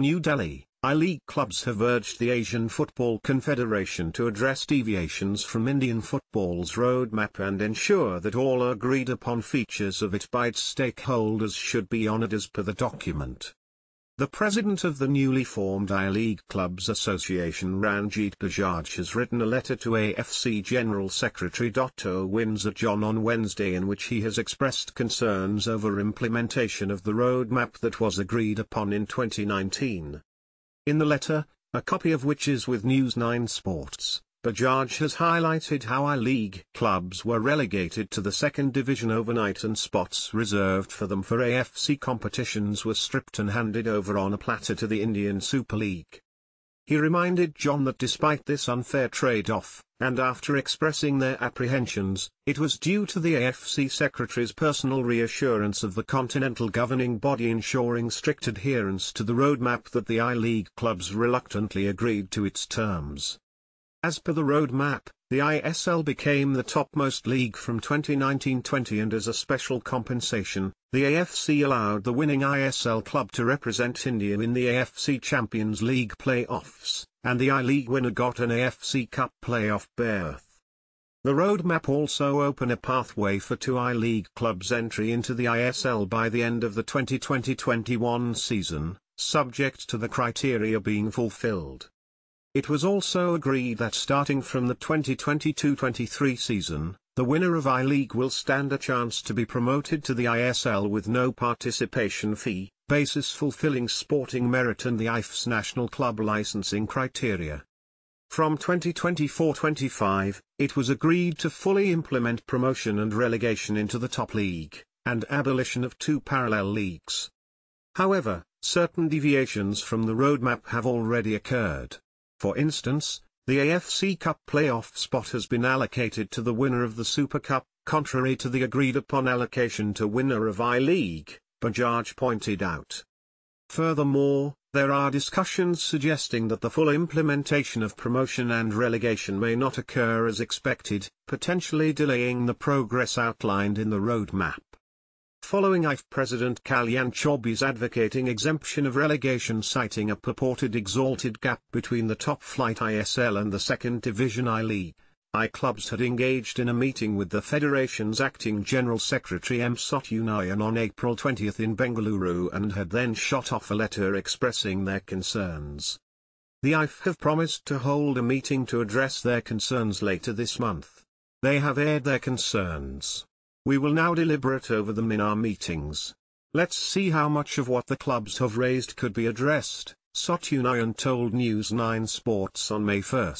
New Delhi, I-League clubs have urged the Asian Football Confederation to address deviations from Indian football's roadmap and ensure that all agreed upon features of it by its stakeholders should be honoured as per the document. The president of the newly formed I-League Clubs Association Ranjit Bajaj has written a letter to AFC General Secretary Dr. Windsor John on Wednesday in which he has expressed concerns over implementation of the roadmap that was agreed upon in 2019. In the letter, a copy of which is with News 9 Sports, Bajaj has highlighted how I-League clubs were relegated to the second division overnight and spots reserved for them for AFC competitions were stripped and handed over on a platter to the Indian Super League. He reminded John that despite this unfair trade-off, and after expressing their apprehensions, it was due to the AFC Secretary's personal reassurance of the continental governing body ensuring strict adherence to the roadmap that the I-League clubs reluctantly agreed to its terms. As per the roadmap, the ISL became the topmost league from 2019-20 and as a special compensation, the AFC allowed the winning ISL club to represent India in the AFC Champions League playoffs, and the I-League winner got an AFC Cup playoff berth. The roadmap also open a pathway for two I-League clubs entry into the ISL by the end of the 2020-21 season, subject to the criteria being fulfilled. It was also agreed that starting from the 2022-23 season, the winner of I-League will stand a chance to be promoted to the ISL with no participation fee, basis fulfilling sporting merit and the AIFF's national club licensing criteria. From 2024-25, it was agreed to fully implement promotion and relegation into the top league, and abolition of two parallel leagues. However, certain deviations from the roadmap have already occurred. For instance, the AFC Cup playoff spot has been allocated to the winner of the Super Cup, contrary to the agreed-upon allocation to winner of I-League, Bajaj pointed out. Furthermore, there are discussions suggesting that the full implementation of promotion and relegation may not occur as expected, potentially delaying the progress outlined in the roadmap. Following AIFF President Kalyan Chaube's advocating exemption of relegation citing a purported exalted gap between the top-flight ISL and the second division I-League, I-clubs had engaged in a meeting with the Federation's acting General Secretary M. Satyanarayan on April 20 in Bengaluru and had then shot off a letter expressing their concerns. The AIFF have promised to hold a meeting to address their concerns later this month. They have aired their concerns. We will now deliberate over them in our meetings. Let's see how much of what the clubs have raised could be addressed, Satyanarayan told News 9 Sports on May 1.